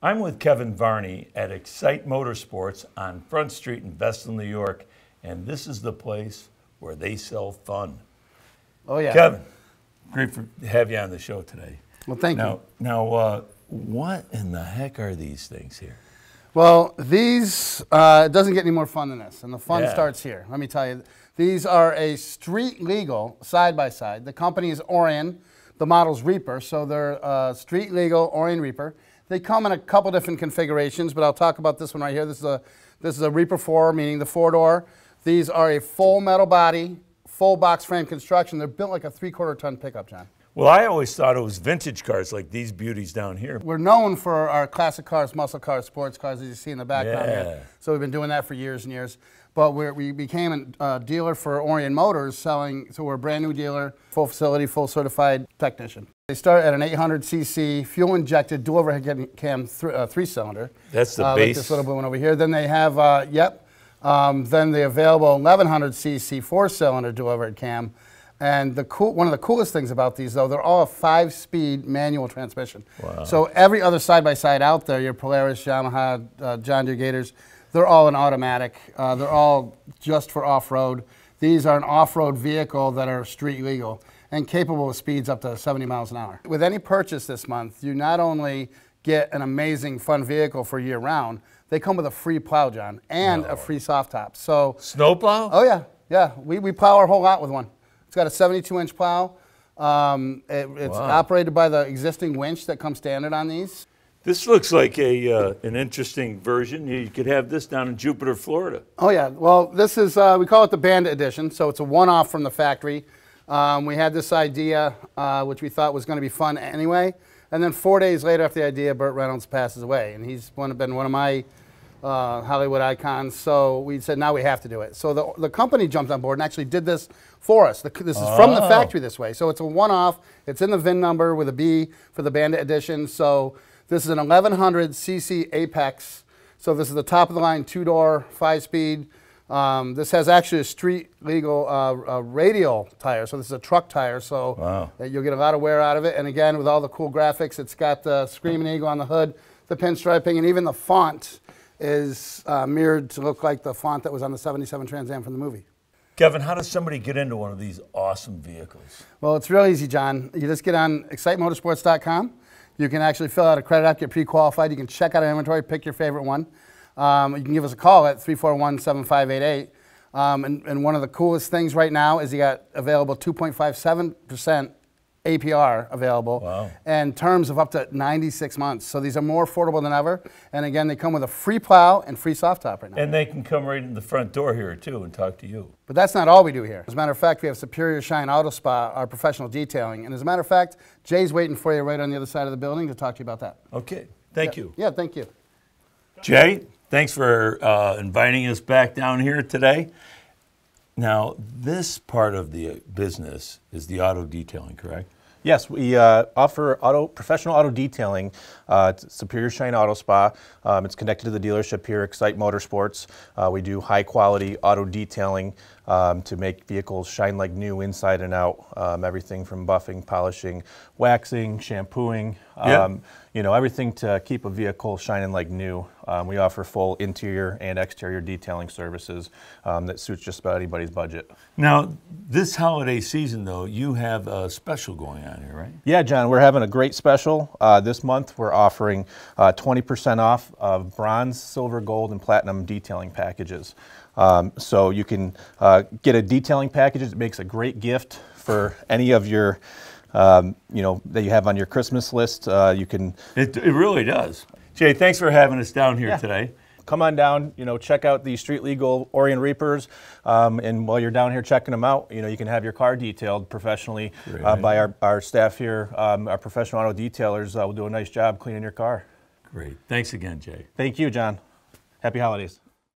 I'm with Kevin Varney at Excite Motorsports on Front Street in Vestal, New York, and this is the place where they sell fun. Oh yeah. Kevin, great for, to have you on the show today. Well, thank Now, you. now, uh, what in the heck are these things here? Well, these uh, it doesn't get any more fun than this, and the fun Yeah. starts here. Let me tell you, these are a street legal side by side. The company is Oreion, the model's Reeper, so they're uh, street legal Oreion Reeper. They come in a couple different configurations, but I'll talk about this one right here. This is a this is a Reeper 4, meaning the four door. These are a full metal body, full box frame construction. They're built like a three quarter ton pickup, John. Well, I always thought it was vintage cars like these beauties down here. We're known for our classic cars, muscle cars, sports cars, as you see in the background Yeah. here. So we've been doing that for years and years. But we're, we became a uh, dealer for Oreion Motors, selling. So we're a brand new dealer, full facility, full certified technician. They start at an 800cc fuel injected dual overhead cam th- uh, three cylinder. That's the uh, base. Like this little blue one over here. Then they have, uh, yep. Um, then the available 1100cc four cylinder dual overhead cam. And the cool, one of the coolest things about these, though, they're all a five-speed manual transmission. Wow. So every other side-by-side out there, your Polaris, Yamaha, uh, John Deere Gators, they're all an automatic. Uh, they're all just for off-road. These are an off-road vehicle that are street legal and capable of speeds up to 70 miles an hour. With any purchase this month, you not only get an amazing fun vehicle for year-round, they come with a free plow, John, and a free soft top. So snow plow? Oh yeah, yeah. We, we plow our whole lot with one. It's got a 72 inch plow. Um, it- it's Wow. operated by the existing winch that comes standard on these. This looks like a uh, an interesting version. You could have this down in Jupiter, Florida. Oh yeah. Well, this is uh, we call it the Bandit Edition. So it's a one off from the factory. Um, we had this idea, uh, which we thought was going to be fun anyway. And then four days later, after the idea, Burt Reynolds passes away, and he's one, been one of my uh, Hollywood icons. So we said now we have to do it. So the, the company jumped on board and actually did this for us. The, this is from the Oh. factory this way. So it's a one-off. It's in the VIN number with a B for the Bandit Edition. So this is an 1100 cc Apex. So this is the top of the line two-door, five-speed. Um, this has actually a street legal uh, uh, radial tire. So this is a truck tire. So Wow. you'll get a lot of wear out of it. And again, with all the cool graphics, it's got the Screaming Eagle on the hood, the pinstriping, and even the font is uh, mirrored to look like the font that was on the 77 Trans Am from the movie. Kevin, how does somebody get into one of these awesome vehicles? Well, it's real easy, John. You just get on excitemotorsports.com. You can actually fill out a credit app, get pre-qualified. You can check out our inventory, pick your favorite one. Um, you can give us a call at 341-7588. Um, and, and one of the coolest things right now is you got available 2.57% APR available Wow. and terms of up to 96 months. So these are more affordable than ever. And again, they come with a free plow and free soft top right now. And they can come right in the front door here too and talk to you. But that's not all we do here. As a matter of fact, we have Superior Shine Auto Spa, our professional detailing. And as a matter of fact, Jay's waiting for you right on the other side of the building to talk to you about that. Okay, thank you. Yeah, thank you. Jay, thanks for uh, inviting us back down here today. Now, this part of the business is the auto detailing, correct? Yes, we uh, offer auto professional auto detailing uh, Superior Shine Auto Spa. Um, it's connected to the dealership here, Excite Motorsports. Uh, we do high quality auto detailing um, to make vehicles shine like new inside and out. Um, everything from buffing, polishing, waxing, shampooing. Yeah. Um, you know, everything to keep a vehicle shining like new. Um, we offer full interior and exterior detailing services um, that suits just about anybody's budget. Now, this holiday season, though, you have a special going on here, right? Yeah, John, we're having a great special. Uh, this month, we're offering uh, 20% off of bronze, silver, gold, and platinum detailing packages. Um, so you can uh, get a detailing package. It makes a great gift for any of your, um, you know, that you have on your Christmas list. Uh, you can It, it really does. Jay, thanks for having us down here Yeah. today. come on down, you know, check out the street legal Oreion Reepers, um, and while you're down here checking them out, you know, you can have your car detailed professionally uh, by our, our staff here, um, our professional auto detailers uh, will do a nice job cleaning your car. Great. Thanks again, Jay. Thank you, John. Happy holidays.